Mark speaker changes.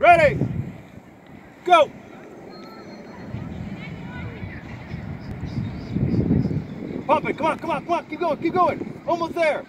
Speaker 1: Ready? Go! Pump it, come on, come on, come on, keep going, keep going. Almost there.